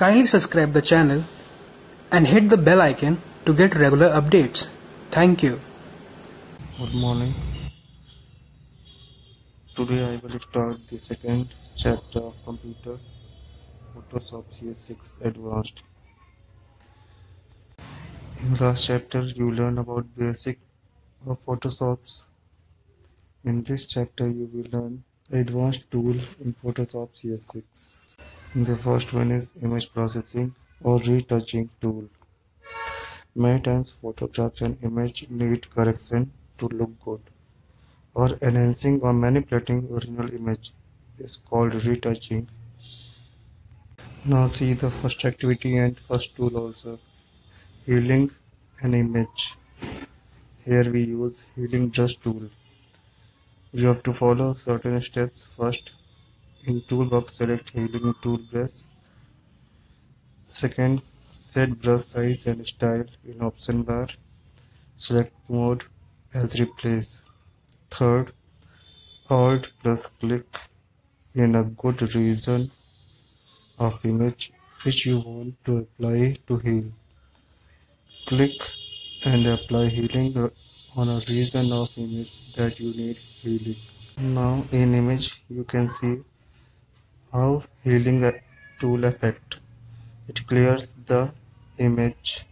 Kindly subscribe the channel and hit the bell icon to get regular updates. Thank you. Good morning. Today I will start the second chapter of computer Photoshop CS6 Advanced. In last chapter you learn about basic of Photoshops. In this chapter you will learn advanced tool in Photoshop CS6. The first one is image processing or retouching tool. Many times photographs and image need correction to look good or enhancing or manipulating original image is called retouching. Now see the first activity and first tool also healing an image. Here we use healing brush tool. You have to follow certain steps first. In toolbox select healing tool brush. Second set brush size and style in option bar. Select mode as replace. Third alt plus click in a good region of image which you want to apply to heal. Click and apply healing on a region of image that you need healing. Now in image you can see how healing tool effect. It clears the image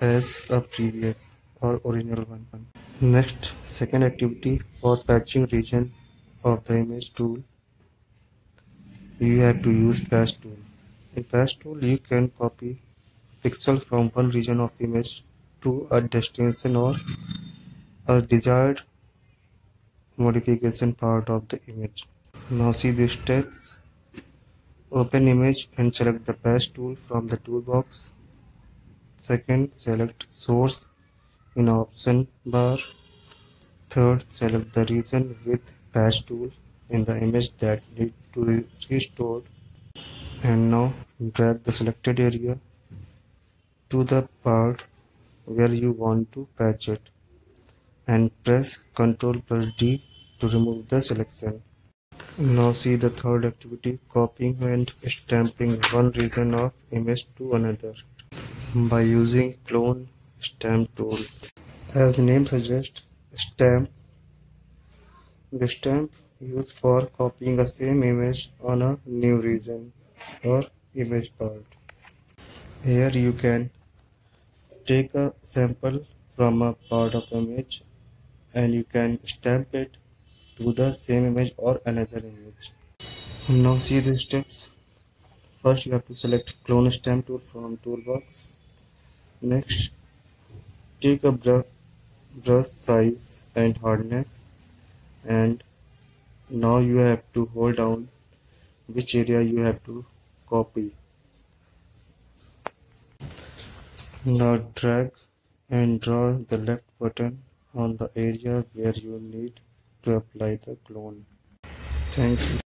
as a previous or original one. Next second activity for patching region of the image tool you have to use patch tool. In patch tool you can copy pixel from one region of image to a destination or a desired modification part of the image. Now see the steps. Open image and select the patch tool from the toolbox. Second, select source in option bar. Third, select the region with patch tool in the image that need to be restored. And now drag the selected area to the part where you want to patch it and press Ctrl plus D to remove the selection. Now see the third activity copying and stamping one region of image to another by using clone stamp tool. As the name suggests, stamp the stamp used for copying the same image on a new region or image part. Here you can take a sample from a part of image and you can stamp it to the same image or another image. Now see the steps. First you have to select clone stamp tool from toolbox. Next take a brush size and hardness and now you have to hold down which area you have to copy. Now drag and draw the left button on the area where you need to apply the clone. Thank you.